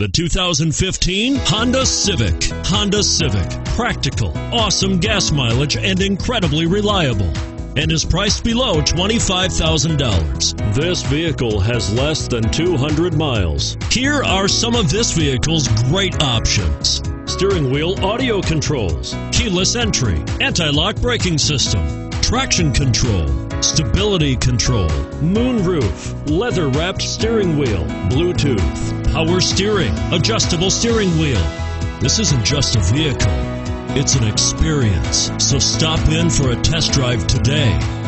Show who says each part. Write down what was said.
Speaker 1: The 2015 Honda Civic. Honda Civic. Practical, awesome gas mileage, and incredibly reliable. And is priced below $25,000. This vehicle has less than 200 miles. Here are some of this vehicle's great options steering wheel audio controls, keyless entry, anti lock braking system, traction control stability control, moonroof, leather wrapped steering wheel, Bluetooth, power steering, adjustable steering wheel. This isn't just a vehicle, it's an experience. So stop in for a test drive today.